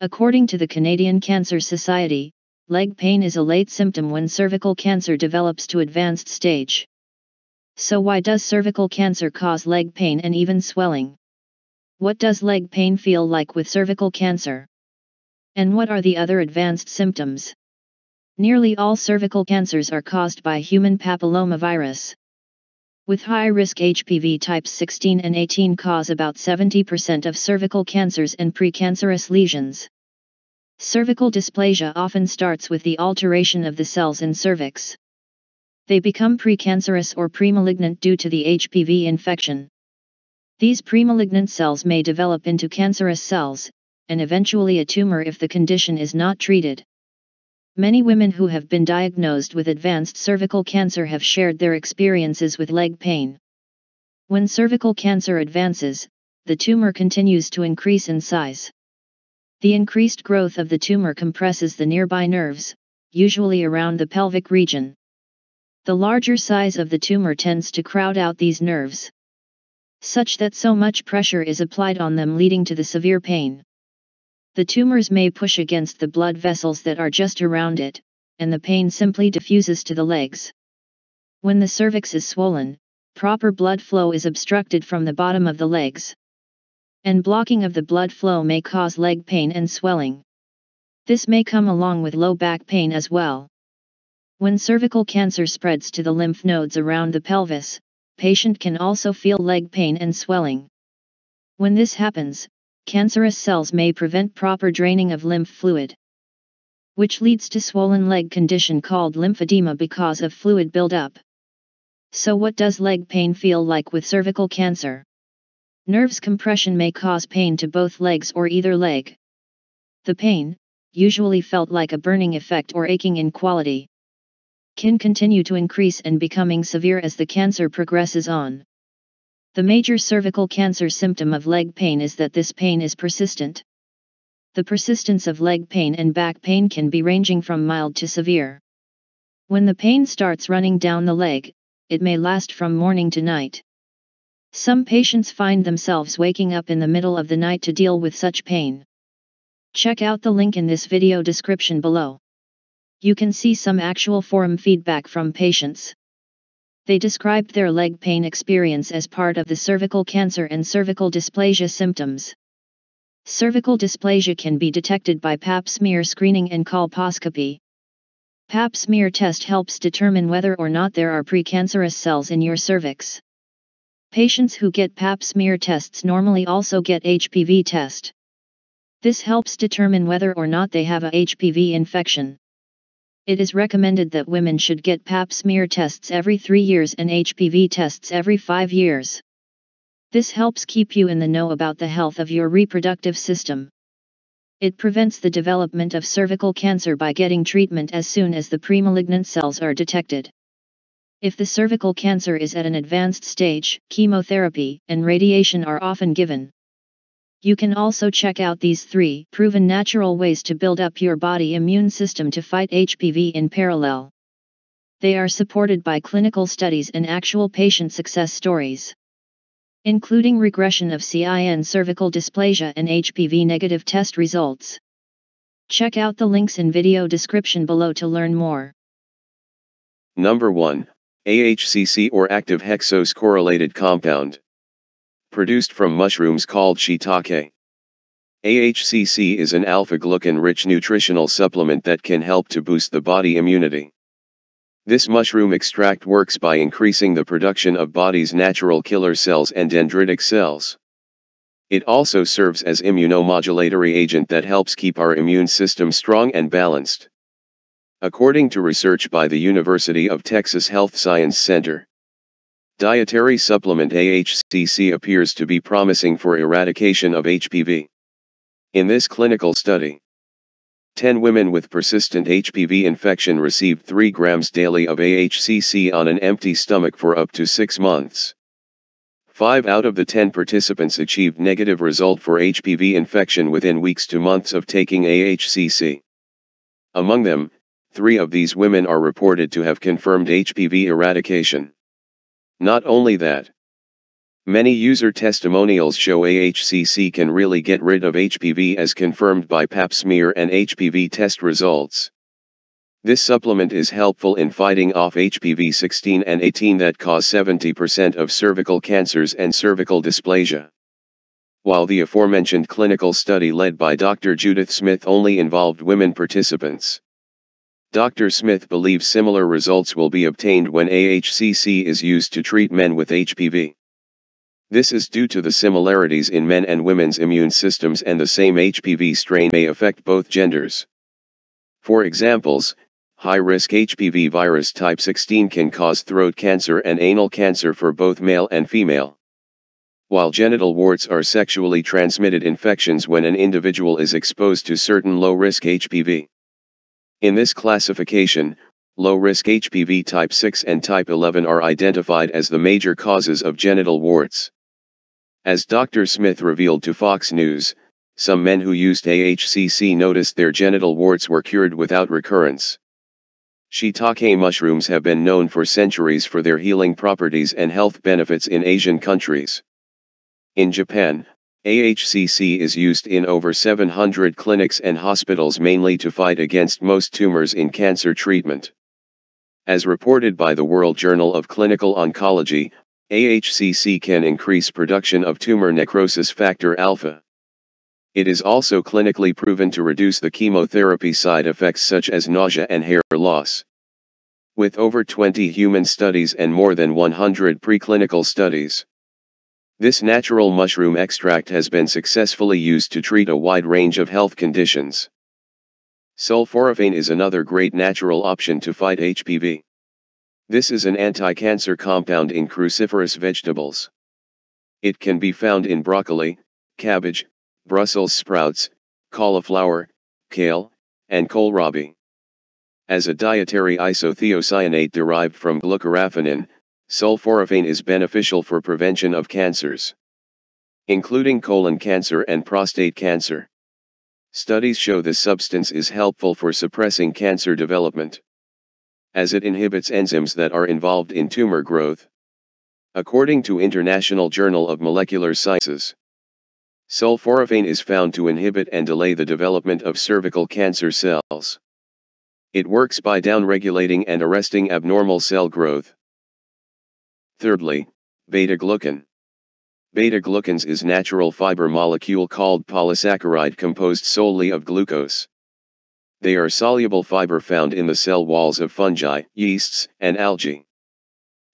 According to the Canadian Cancer Society, leg pain is a late symptom when cervical cancer develops to advanced stage. So why does cervical cancer cause leg pain and even swelling? What does leg pain feel like with cervical cancer? And what are the other advanced symptoms? Nearly all cervical cancers are caused by human papillomavirus. With high risk HPV types 16 and 18 cause about 70% of cervical cancers and precancerous lesions. Cervical dysplasia often starts with the alteration of the cells in cervix. They become precancerous or premalignant due to the HPV infection. These premalignant cells may develop into cancerous cells, and eventually a tumor if the condition is not treated. Many women who have been diagnosed with advanced cervical cancer have shared their experiences with leg pain. When cervical cancer advances, the tumor continues to increase in size. The increased growth of the tumor compresses the nearby nerves, usually around the pelvic region. The larger size of the tumor tends to crowd out these nerves, such that so much pressure is applied on them leading to the severe pain. The tumors may push against the blood vessels that are just around it, and the pain simply diffuses to the legs. When the cervix is swollen, proper blood flow is obstructed from the bottom of the legs. And blocking of the blood flow may cause leg pain and swelling. This may come along with low back pain as well. When cervical cancer spreads to the lymph nodes around the pelvis, patient can also feel leg pain and swelling. When this happens, cancerous cells may prevent proper draining of lymph fluid, which leads to swollen leg condition called lymphedema because of fluid buildup. So what does leg pain feel like with cervical cancer? Nerves compression may cause pain to both legs or either leg. The pain, usually felt like a burning effect or aching in quality, can continue to increase and becoming severe as the cancer progresses on. The major cervical cancer symptom of leg pain is that this pain is persistent. The persistence of leg pain and back pain can be ranging from mild to severe. When the pain starts running down the leg, it may last from morning to night. Some patients find themselves waking up in the middle of the night to deal with such pain. Check out the link in this video description below. You can see some actual forum feedback from patients. They described their leg pain experience as part of the cervical cancer and cervical dysplasia symptoms. Cervical dysplasia can be detected by pap smear screening and colposcopy. Pap smear test helps determine whether or not there are precancerous cells in your cervix. Patients who get pap smear tests normally also get HPV test. This helps determine whether or not they have a HPV infection. It is recommended that women should get pap smear tests every 3 years and HPV tests every 5 years. This helps keep you in the know about the health of your reproductive system. It prevents the development of cervical cancer by getting treatment as soon as the premalignant cells are detected. If the cervical cancer is at an advanced stage, chemotherapy and radiation are often given. You can also check out these three proven natural ways to build up your body immune system to fight HPV in parallel. They are supported by clinical studies and actual patient success stories, including regression of CIN cervical dysplasia and HPV negative test results. Check out the links in video description below to learn more. Number 1. AHCC or active hexose-correlated compound produced from mushrooms called shiitake. AHCC is an alpha-glucan-rich nutritional supplement that can help to boost the body immunity. This mushroom extract works by increasing the production of body's natural killer cells and dendritic cells. It also serves as immunomodulatory agent that helps keep our immune system strong and balanced. According to research by the University of Texas Health Science Center, Dietary supplement AHCC appears to be promising for eradication of HPV. In this clinical study, 10 women with persistent HPV infection received 3 grams daily of AHCC on an empty stomach for up to 6 months. 5 out of the 10 participants achieved negative result for HPV infection within weeks to months of taking AHCC. Among them, 3 of these women are reported to have confirmed HPV eradication. Not only that. Many user testimonials show AHCC can really get rid of HPV as confirmed by pap smear and HPV test results. This supplement is helpful in fighting off HPV 16 and 18 that cause 70% of cervical cancers and cervical dysplasia. While the aforementioned clinical study led by Dr. Judith Smith only involved women participants. Dr. Smith believes similar results will be obtained when AHCC is used to treat men with HPV. This is due to the similarities in men and women's immune systems and the same HPV strain may affect both genders. For examples, high-risk HPV virus type 16 can cause throat cancer and anal cancer for both male and female. While genital warts are sexually transmitted infections when an individual is exposed to certain low-risk HPV. In this classification, low-risk HPV type 6 and type 11 are identified as the major causes of genital warts. As Dr. Smith revealed to Fox News, some men who used AHCC noticed their genital warts were cured without recurrence. Shiitake mushrooms have been known for centuries for their healing properties and health benefits in Asian countries. In Japan, AHCC is used in over 700 clinics and hospitals mainly to fight against most tumors in cancer treatment. As reported by the World Journal of Clinical Oncology, AHCC can increase production of tumor necrosis factor alpha. It is also clinically proven to reduce the chemotherapy side effects such as nausea and hair loss. With over 20 human studies and more than 100 preclinical studies, this natural mushroom extract has been successfully used to treat a wide range of health conditions. Sulforaphane is another great natural option to fight HPV. This is an anti-cancer compound in cruciferous vegetables. It can be found in broccoli, cabbage, Brussels sprouts, cauliflower, kale, and kohlrabi. As a dietary isothiocyanate derived from glucoraphanin, Sulforaphane is beneficial for prevention of cancers, including colon cancer and prostate cancer. Studies show this substance is helpful for suppressing cancer development, as it inhibits enzymes that are involved in tumor growth. According to International Journal of Molecular Sciences, sulforaphane is found to inhibit and delay the development of cervical cancer cells. It works by downregulating and arresting abnormal cell growth. Thirdly, beta-glucan. Beta-glucans is natural fiber molecule called polysaccharide composed solely of glucose. They are soluble fiber found in the cell walls of fungi, yeasts, and algae.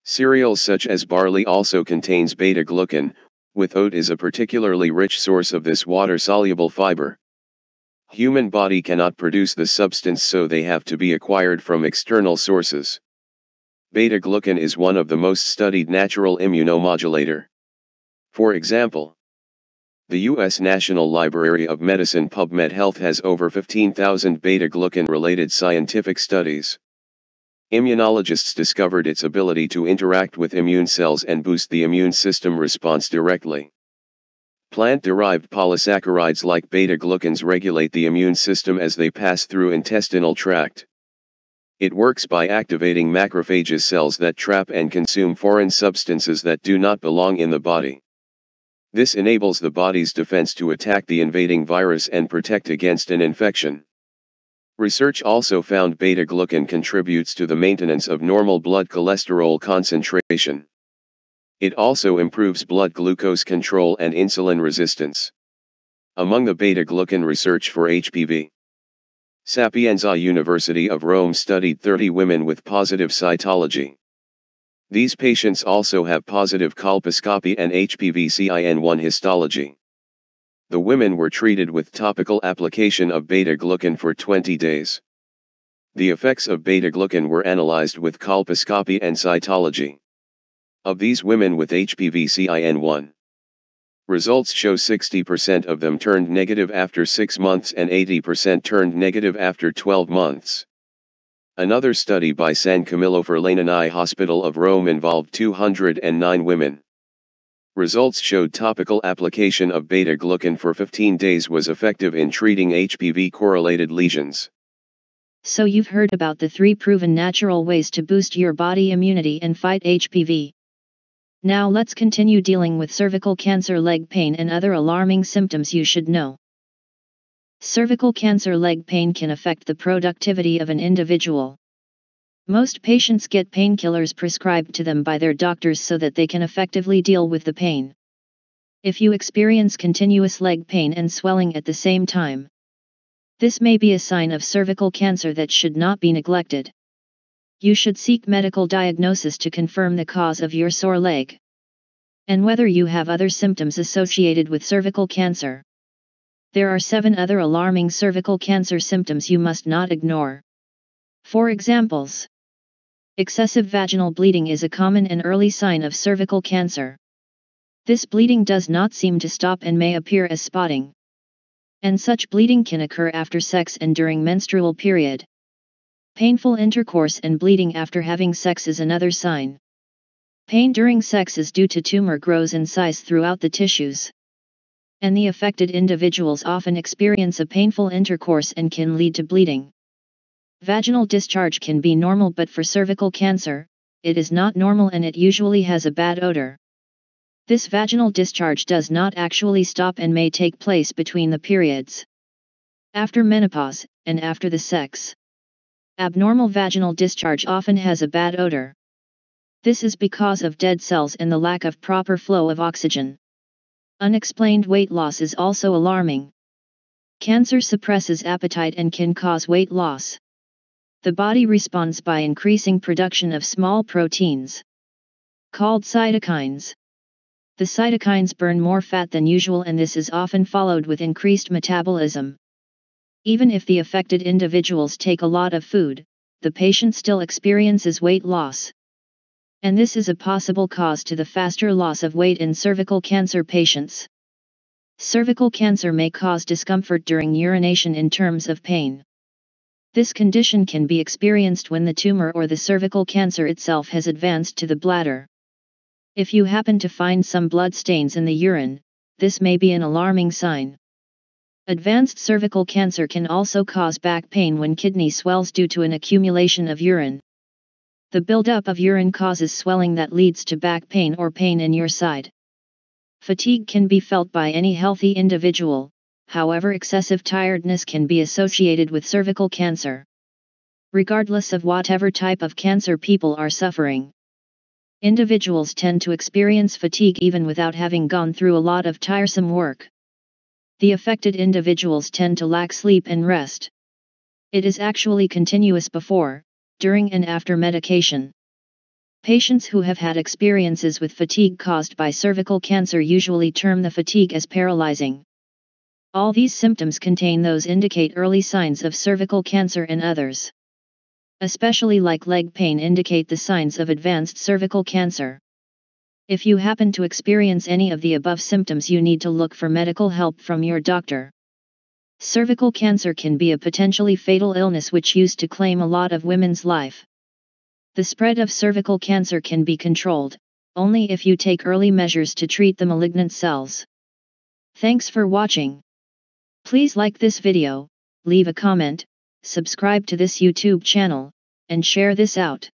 Cereals such as barley also contains beta-glucan, with oat is a particularly rich source of this water-soluble fiber. Human body cannot produce the substance so they have to be acquired from external sources. Beta-glucan is one of the most studied natural immunomodulator. For example, the U.S. National Library of Medicine PubMed Health has over 15,000 beta-glucan related scientific studies. Immunologists discovered its ability to interact with immune cells and boost the immune system response directly. Plant-derived polysaccharides like beta-glucans regulate the immune system as they pass through intestinal tract. It works by activating macrophages cells that trap and consume foreign substances that do not belong in the body. This enables the body's defense to attack the invading virus and protect against an infection. Research also found beta-glucan contributes to the maintenance of normal blood cholesterol concentration. It also improves blood glucose control and insulin resistance. Among the beta-glucan research for HPV, Sapienza University of Rome studied 30 women with positive cytology. These patients also have positive colposcopy and HPV-CIN1 histology. The women were treated with topical application of beta-glucan for 20 days. The effects of beta-glucan were analyzed with colposcopy and cytology. Of these women with HPV-CIN1, Results show 60% of them turned negative after 6 months and 80% turned negative after 12 months. Another study by San Camillo Forlanini Hospital of Rome involved 209 women. Results showed topical application of beta-glucan for 15 days was effective in treating HPV-correlated lesions. So you've heard about the three proven natural ways to boost your body immunity and fight HPV. Now let's continue dealing with cervical cancer leg pain and other alarming symptoms you should know. Cervical cancer leg pain can affect the productivity of an individual. Most patients get painkillers prescribed to them by their doctors so that they can effectively deal with the pain. If you experience continuous leg pain and swelling at the same time, this may be a sign of cervical cancer that should not be neglected. You should seek medical diagnosis to confirm the cause of your sore leg and whether you have other symptoms associated with cervical cancer. There are seven other alarming cervical cancer symptoms you must not ignore. For examples, excessive vaginal bleeding is a common and early sign of cervical cancer. This bleeding does not seem to stop and may appear as spotting. And such bleeding can occur after sex and during menstrual period. Painful intercourse and bleeding after having sex is another sign. Pain during sex is due to tumor grows in size throughout the tissues and the affected individuals often experience a painful intercourse and can lead to bleeding. Vaginal discharge can be normal but for cervical cancer, it is not normal and it usually has a bad odor. This vaginal discharge does not actually stop and may take place between the periods. After menopause, and after the sex. Abnormal vaginal discharge often has a bad odor. This is because of dead cells and the lack of proper flow of oxygen. Unexplained weight loss is also alarming. Cancer suppresses appetite and can cause weight loss. The body responds by increasing production of small proteins called cytokines. The cytokines burn more fat than usual and this is often followed with increased metabolism. Even if the affected individuals take a lot of food, the patient still experiences weight loss and this is a possible cause to the faster loss of weight in cervical cancer patients. Cervical cancer may cause discomfort during urination in terms of pain. This condition can be experienced when the tumor or the cervical cancer itself has advanced to the bladder. If you happen to find some blood stains in the urine, this may be an alarming sign. Advanced cervical cancer can also cause back pain when kidney swells due to an accumulation of urine. The buildup of urine causes swelling that leads to back pain or pain in your side. Fatigue can be felt by any healthy individual, however excessive tiredness can be associated with cervical cancer. Regardless of whatever type of cancer people are suffering. Individuals tend to experience fatigue even without having gone through a lot of tiresome work. The affected individuals tend to lack sleep and rest. It is actually continuous before, during and after medication. Patients who have had experiences with fatigue caused by cervical cancer usually term the fatigue as paralyzing. All these symptoms contain those indicate early signs of cervical cancer in others. Especially like leg pain indicate the signs of advanced cervical cancer. If you happen to experience any of the above symptoms you need to look for medical help from your doctor. Cervical cancer can be a potentially fatal illness which used to claim a lot of women's life. The spread of cervical cancer can be controlled, only if you take early measures to treat the malignant cells. Thanks for watching. Please like this video, leave a comment, subscribe to this YouTube channel, and share this out.